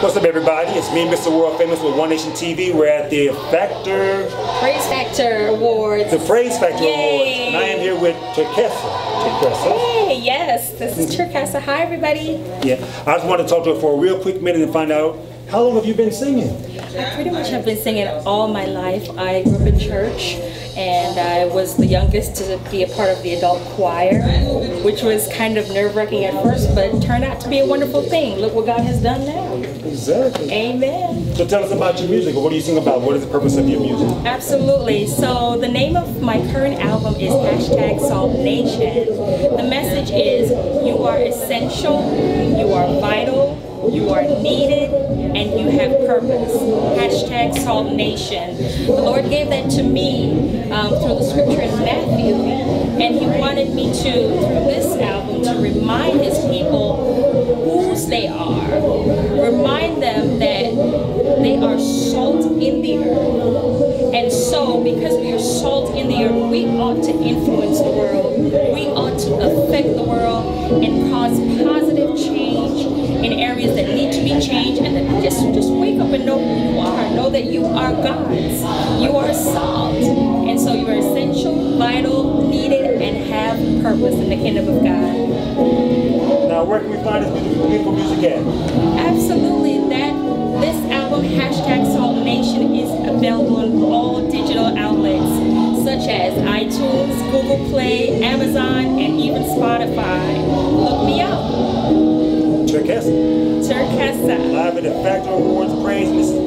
What's up, everybody? It's me, Mr. World Famous with One Nation TV. We're at the Factor, Prayze Factor Awards. the Prayze Factor Yay. Awards, and I am here with Turkessa. Turkessa. Hey, yes, this is Turkessa. Hi, everybody. Yeah, I just wanted to talk to her for a real quick minute and find out how long have you been singing? I pretty much have been singing all my life. I grew up in church, and I was the youngest to be a part of the adult choir, which was kind of nerve-wracking at first, but turned out to be a wonderful thing. Look what God has done now. Exactly. Amen. So tell us about your music. What do you sing about? What is the purpose of your music? Absolutely. So the name of my current album is hashtag Salt Nation. The message is you are essential, you are vital, you are needed, and you have purpose. Hashtag Salt Nation. The Lord gave that to me um, through the scripture in Matthew, and He wanted me to, through this album, to remind His people whose they are. Remind them that they are salt in the earth. And so, because we are salt in the earth, we ought to influence the world. We ought to affect the world and cause positive change in areas that need to be changed. And then just, just wake up and know who you are. Know that you are God's. You are salt. And so you are essential, vital, needed, and have purpose in the kingdom of God. Now, where can we find this beautiful, beautiful music at? Absolutely. That this album, hashtag Salt Nation, is available on all digital outlets such as iTunes, Google Play, Amazon, Turkessa. Turkessa. Live at the Factor Awards Prayze, and